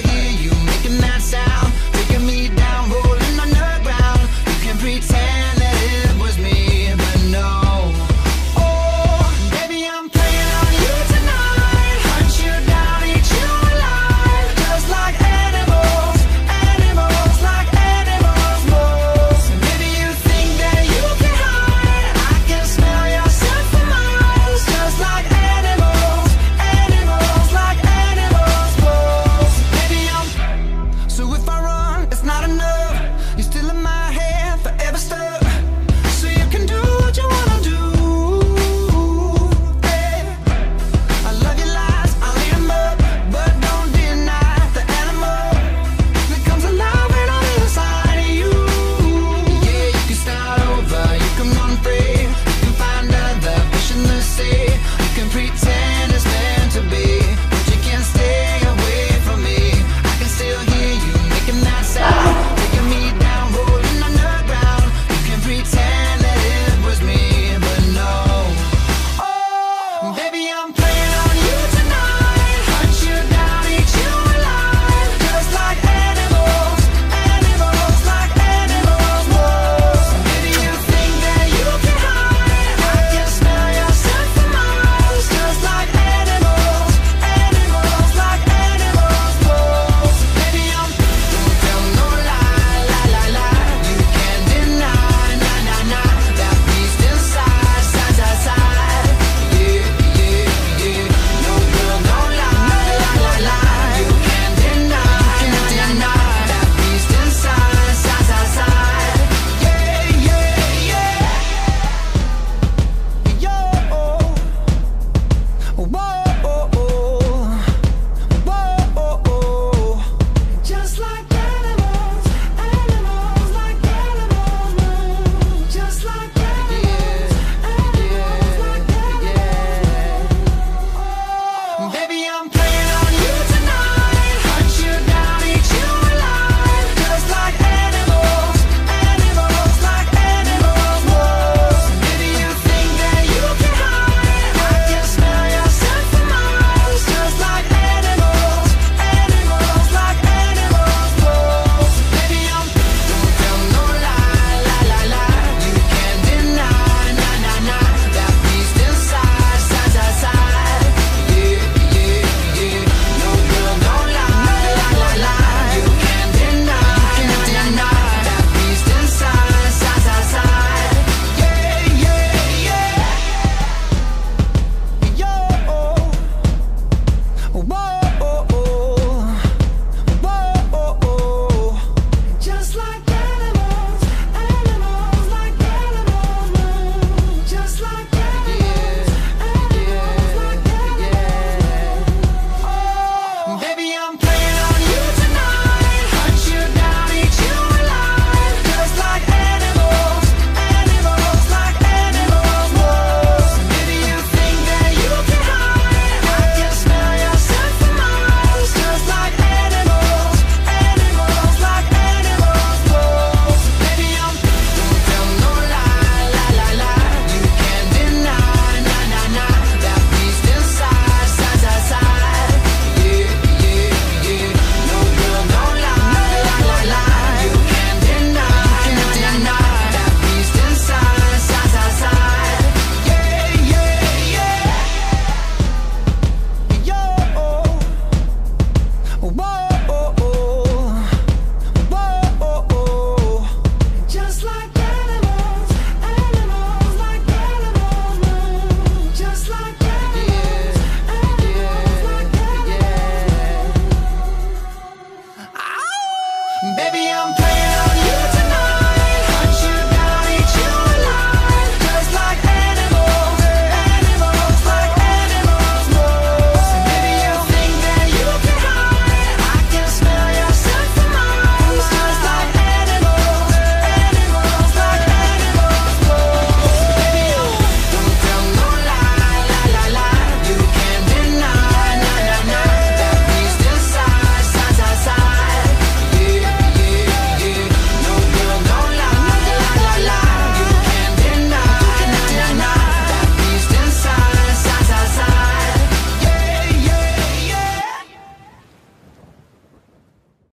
still hear you making that sound. Maybe I'm playing on you.